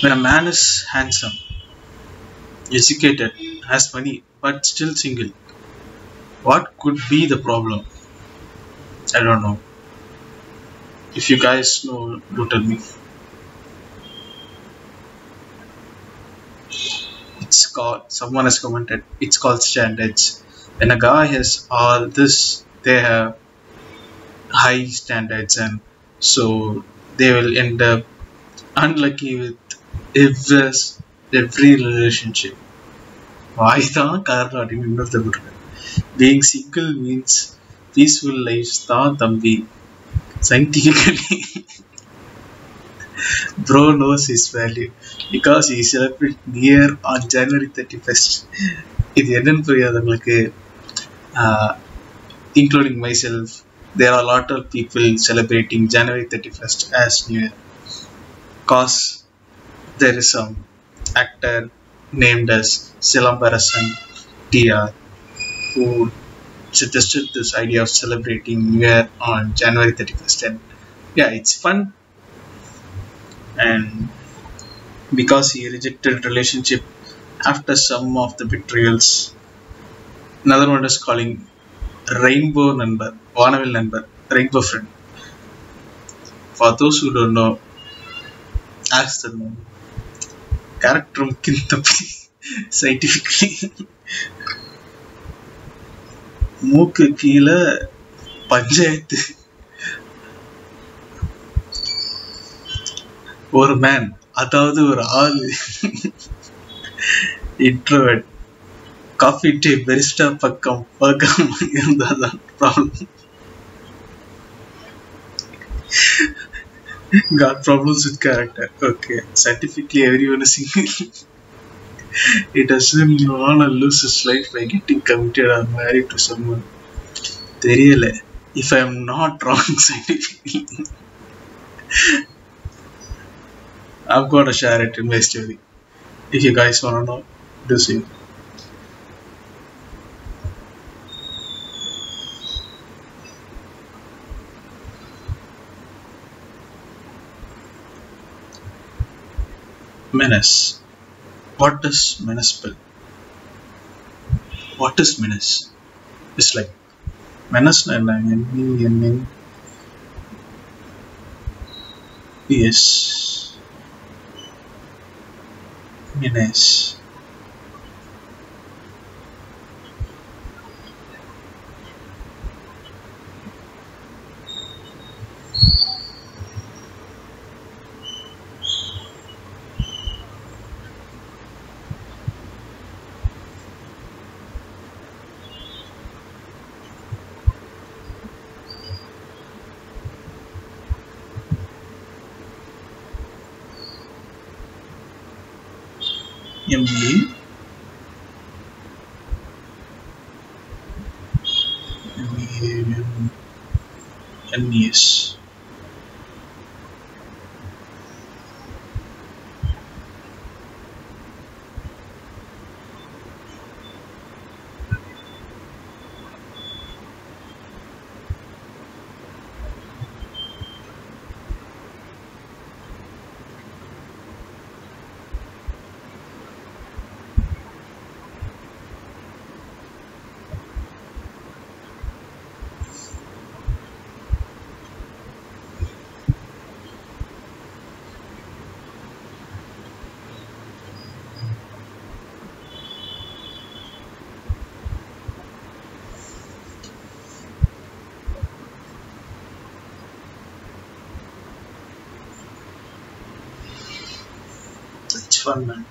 when a man is handsome, educated, has money, but still single, what could be the problem? I don't know. If you guys know, do tell me. It's called, someone has commented, it's called standards. When a guy has all this, they have high standards, and so they will end up unlucky with every, every relationship. வாய் தான் காரணம் அப்படின்னு இன்னொருத்தர் போட்டிருக்காரு being single means peaceful life தான் தம்பி scientifically bro nose is value because E celebrate near on January thirty first இது என்னன்னு புரியாதவங்களுக்கு including myself there are lot of people celebrating January thirty first as new year cause there is some actor named as Silambarasan TR who suggested this idea of celebrating New Year on January 31st. And yeah, it's fun. And because he rejected relationship after some of the betrayals, another one is calling Rainbow Number, Vanavil Number, Rainbow Friend. For those who don't know, as the character முக்கியம் தம்பி scientifically மூக்கு கீழே பஞ்சாயத்து. ஒரு man அதாவது ஒரு ஆளு. Introvert coffee tea பெரிஸ்டா பக்கம் பார்க்காம இருந்தாதான் problem got problems with character. Okay, scientifically everyone is single. it doesn't want to lose his life by getting committed or married to someone. தெரியல if I am not wrong scientifically. I'm gonna share it in my story. If you guys wanna know, do so. Menace. What does menace spell? What is menace? It's like menace and yes menace ME MES fun, man.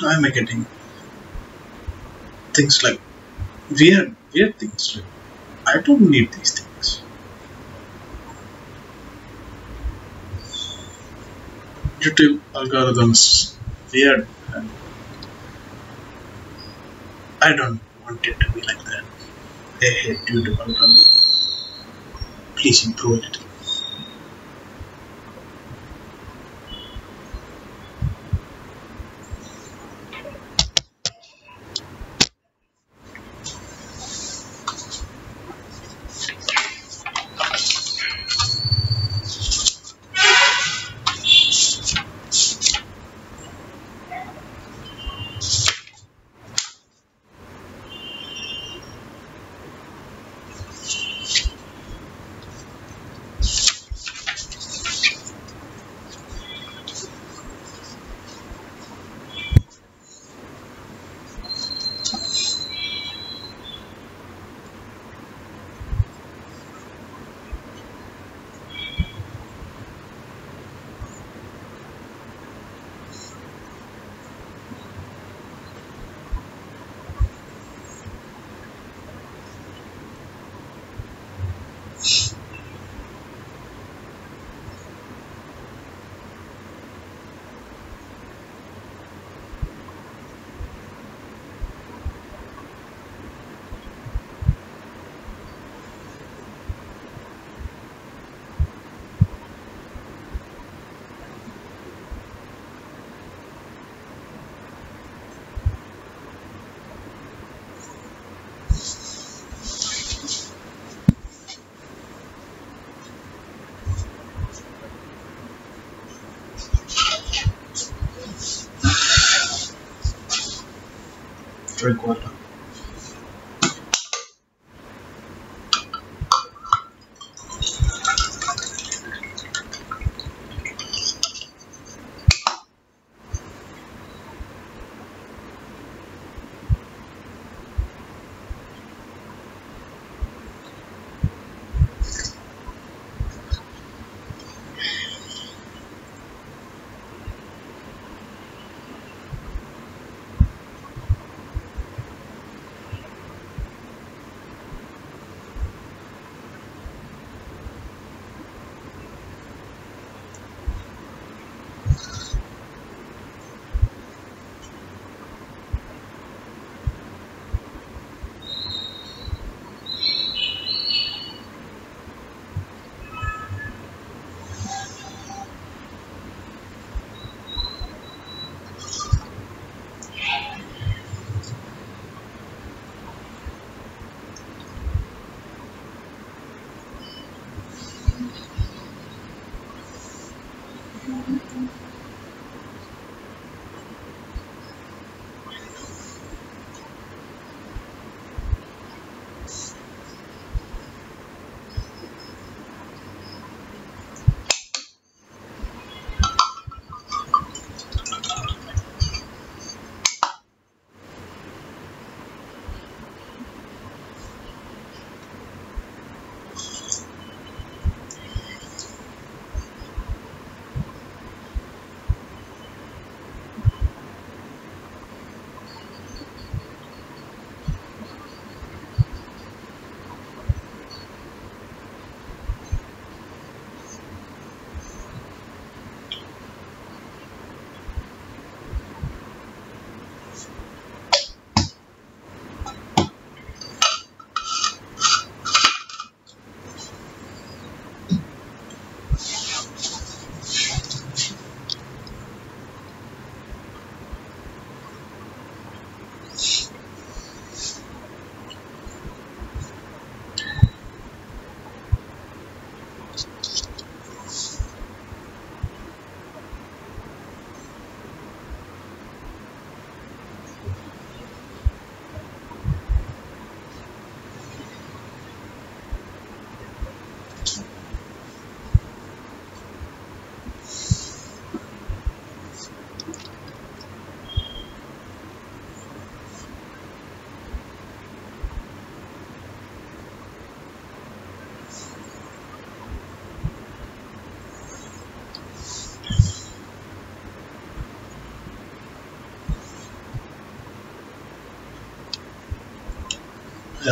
Why am I getting things like weird, weird things? Like, I don't need these things. YouTube algorithms weird I don't want it to be like that. I hate YouTube algorithm. Please improve it. 8 y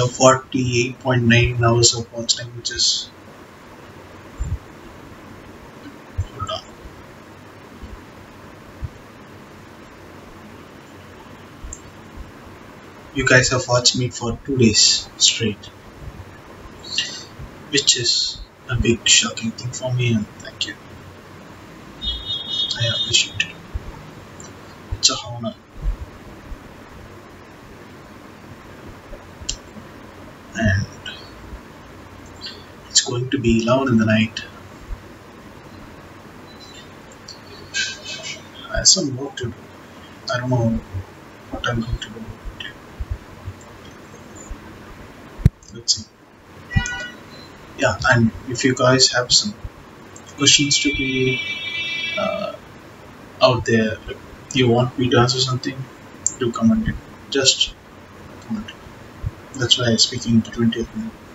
48.9 hours of watch time, which is. You guys have watched me for two days straight, which is a big shocking thing for me, and thank you. I appreciate it. It's a honor. and it's going to be loud in the night. I have some work to do. I don't know what I'm going to do. Let's see. Yeah, and if you guys have some questions to be uh, out there, you want me to answer something, do comment it. Just comment. That's why I'm speaking to 20th minute.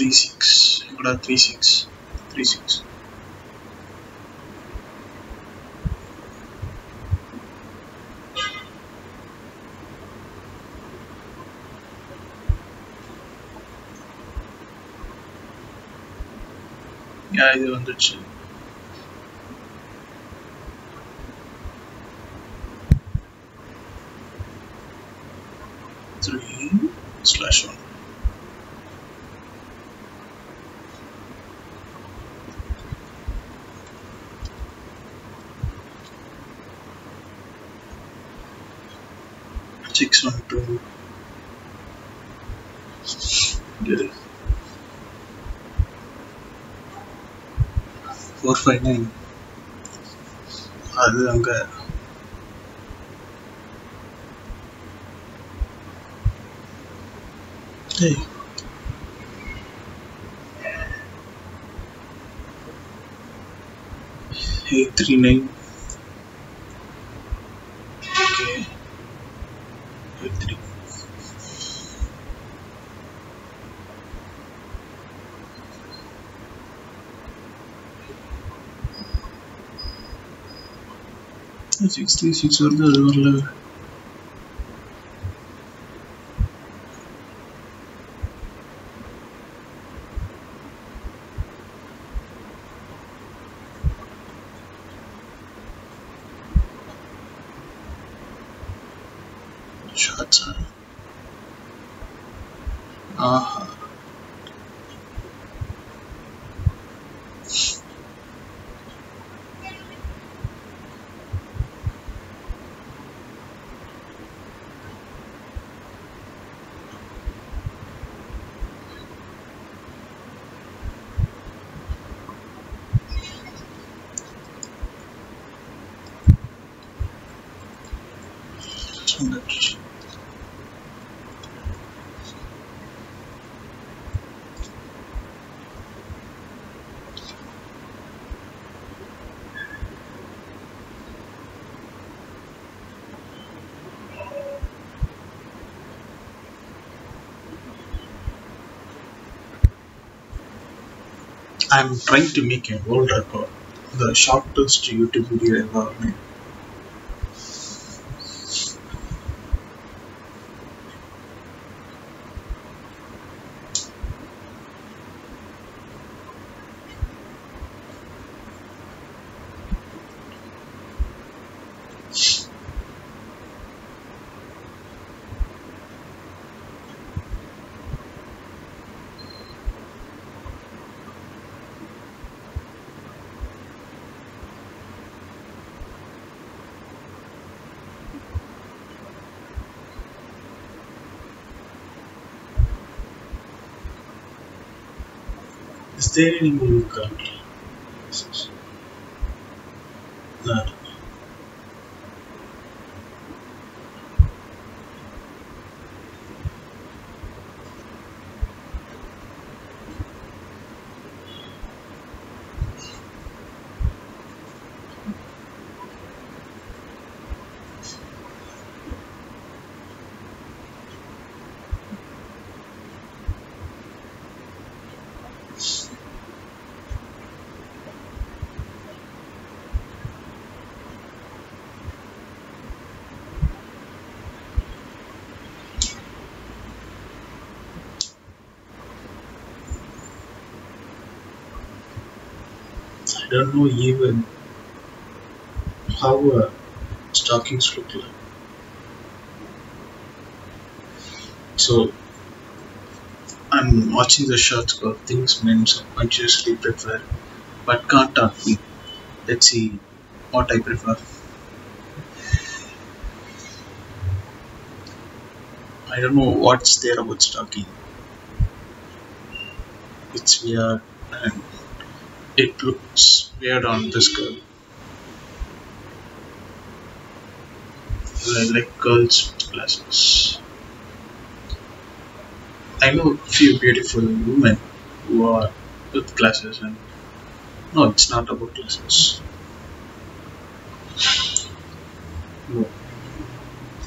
three six. 3 6 have three six, three six. Yeah, either one that's it. Three slash one. Four five nine. அது அங்க Hey. Eight three nine. 66 or the river level. Shot. Ah. I'm trying to make a world record. The shortest YouTube video ever made. Is there don't know even how stockings look like. So I'm watching the shots about things men subconsciously prefer but can't talk me. Let's see what I prefer. I don't know what's there about stocking. It's weird and it looks weird on this girl. I like girls with glasses. I know a few beautiful women who are with glasses and no, it's not about glasses. No.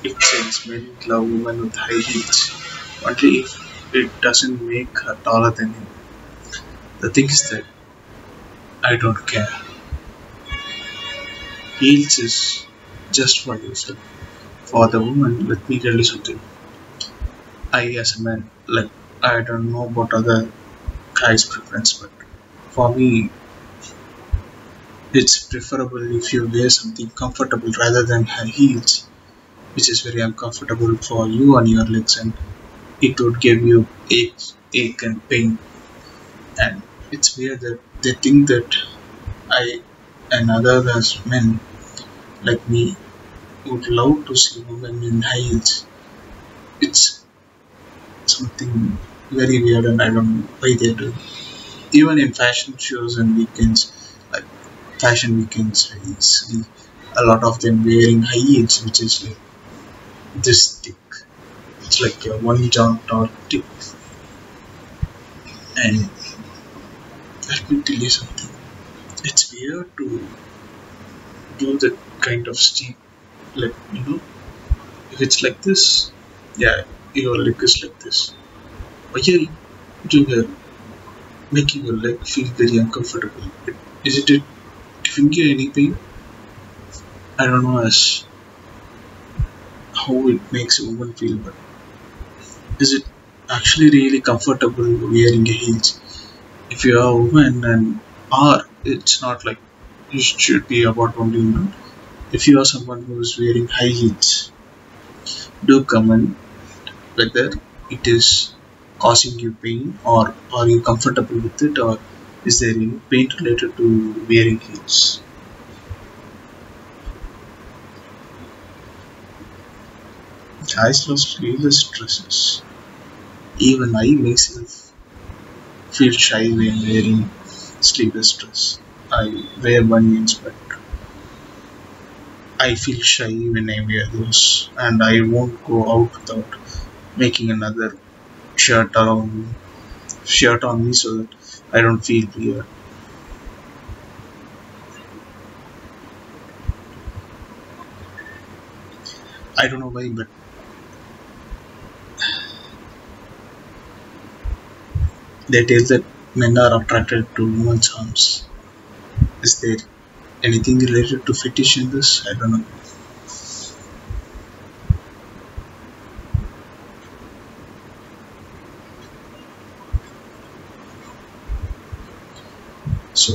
It says men love women with high heels. Only if it doesn't make her taller than him. The thing is that I don't care. Heels is just for yourself. For the woman, let me tell you something. I, as a man, like, I don't know about other guys' preference, but for me, it's preferable if you wear something comfortable rather than high heels, which is very uncomfortable for you on your legs, and it would give you ache, ache and pain. And it's weird that they think that I and other others men like me would love to see women in high heels. It's something very weird, and I don't know why they do. Even in fashion shows and weekends, like fashion weekends, I see a lot of them wearing high heels, which is like this thick. It's like a one jump tall thick. And let me tell you something. It's weird to do that kind of steep, like you know, if it's like this, yeah, your leg is like this. But yeah, doing a making your leg feel very uncomfortable. Isn't it giving you any pain? I don't know as how it makes a woman feel, but is it actually really comfortable wearing a heels? If you are a woman and are it's not like it should be about only women. If you are someone who is wearing high heels, do comment whether it is causing you pain or are you comfortable with it or is there any pain related to wearing heels? Guys love sleeveless dresses. Even I myself feel shy when wearing sleeveless dress. I wear banians, but I feel shy when I wear those, and I won't go out without making another shirt around shirt on me so that I don't feel weird. I don't know why, but they tell that men are attracted to women's arms. Is there anything related to fetish in this? I don't know. So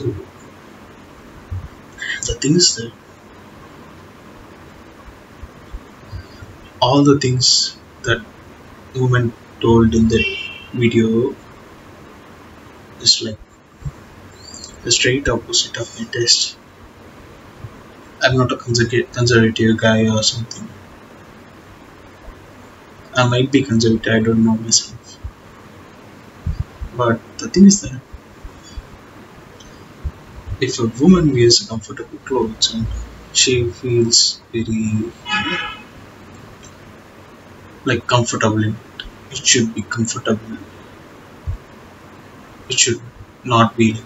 the thing is that all the things that woman told in the video is like the straight opposite of my taste. I'm not a conservative guy or something. I might be conservative, I don't know myself. But the thing is that if a woman wears comfortable clothes and she feels very like comfortable in it, it should be comfortable. It should not be like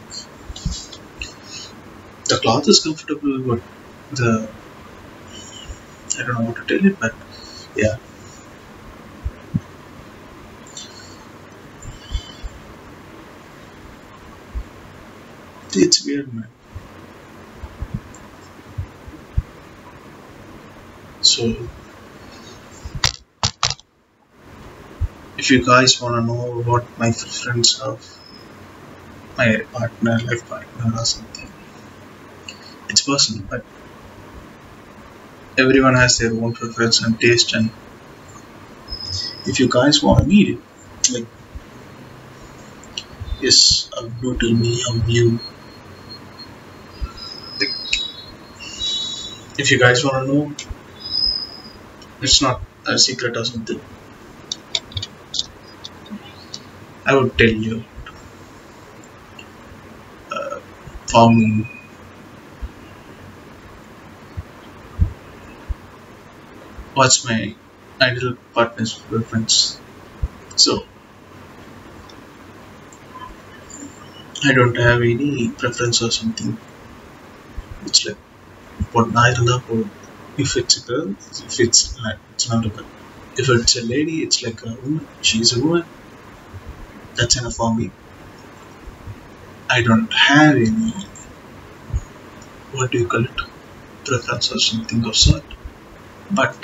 the cloth is comfortable, but the I don't know how to tell it, but yeah. It's weird, man. So, if you guys want to know what my preference of my partner, life partner, or something, it's personal, but everyone has their own preference and taste. And if you guys want to meet it, like, yes, uh, do tell me how you like. If you guys want to know, it's not a secret or something. I would tell you. Uh, um what's my ideal partner's preference so I don't have any preference or something. It's like for neither. love or if it's a girl if it's like it's not a girl if it's a lady it's like a woman she's a woman. That's enough for me. I don't have any what do you call it preference or something of sort but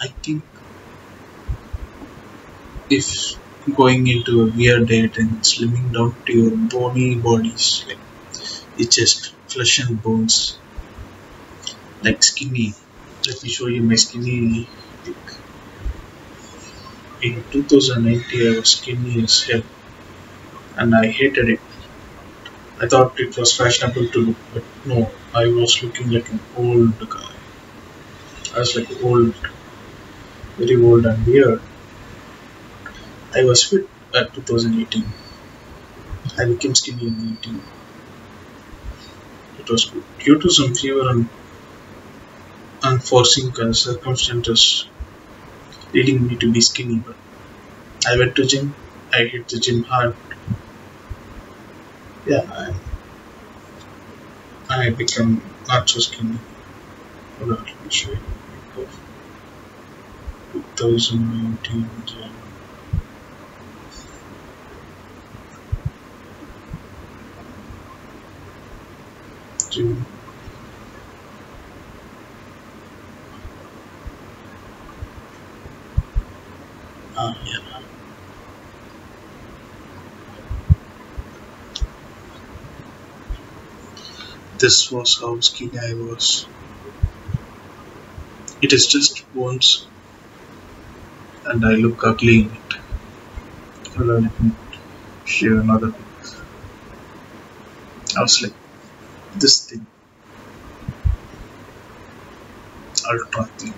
I think if going into a weird diet and slimming down to your bony bodies like it's just flesh and bones like skinny let me show you my skinny. In 2090 I was skinny as hell and I hated it I thought it was fashionable to look but no I was looking like an old guy I was like old very old and weird I was fit at 2018. I became skinny in 18. It was. Due to some fever and unforeseen circumstances leading me to be skinny, but I went to gym. I hit the gym hard. Yeah, I, I become not so skinny. Hold let me show you. 2019 Jan. to uh, yeah. This was how skinny I was. It is just bones and I look ugly in it. Hello, let me share another I was like this thing. Ultra thing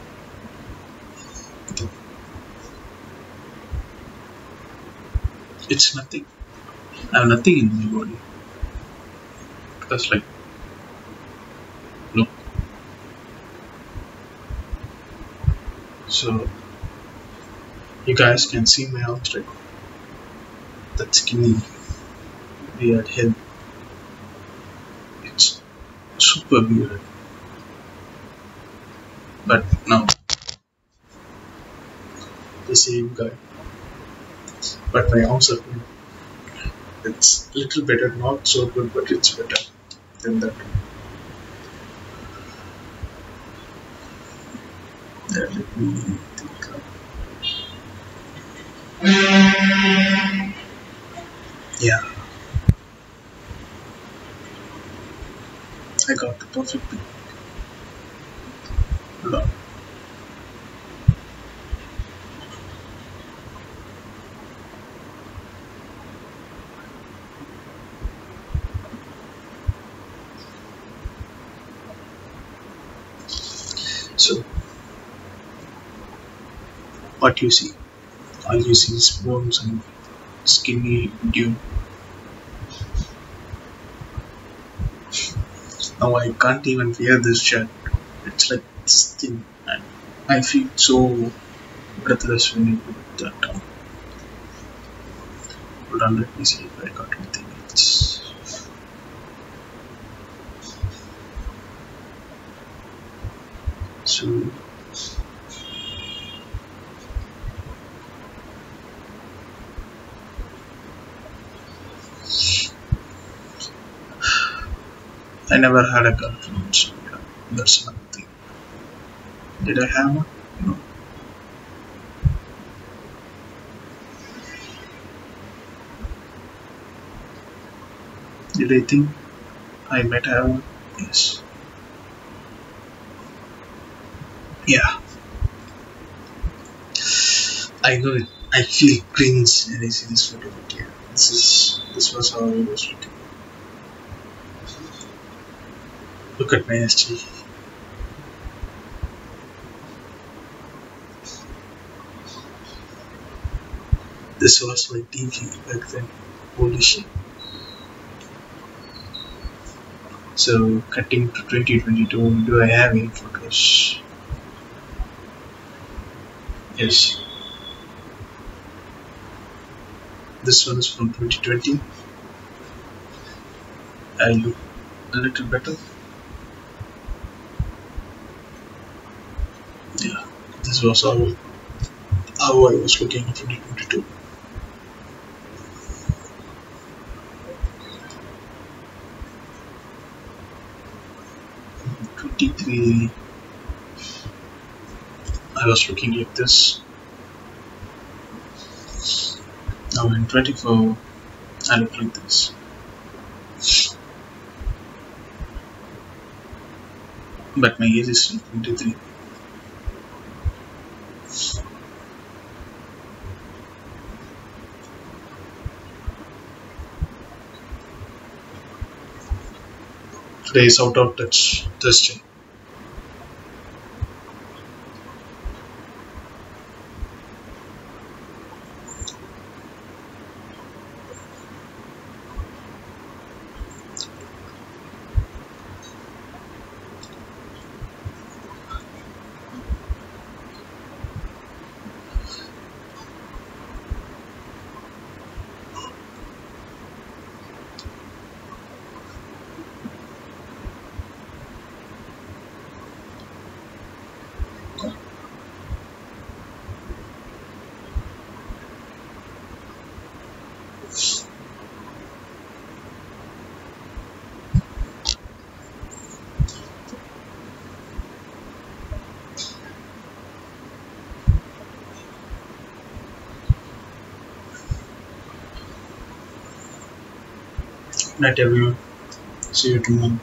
it's nothing. I have nothing in my body. That's like so you guys can see my right that skinny beard head it's super weird but now the same guy. But my good it's a little better not so good but it's better than that yeah, let me think of yeah I got the perfect pick. Hold on. So, what you see? All you see is bones and skinny dude. Now I can't even wear this shirt. It's like this thing, and I feel so breathless when I put that on. Hold on, let me see if I got anything else. So. I never had a girlfriend, so yeah, that's another thing. Did I have one? No. Did I think I might have one? Yes. Yeah. I know it. I feel cringe when I see this photo, but yeah, this is this was how I was looking. Look at history. This was my TV back then. Holy shit. So, cutting to 2022, do I have any photos? Yes. This one is from 2020. I look a little better. this was how, how I was looking in 2022. Twenty-three. I was looking like this. Now in twenty-four, I look like this. but my age is 23 place out of touch this chain. Night everyone. See you tomorrow.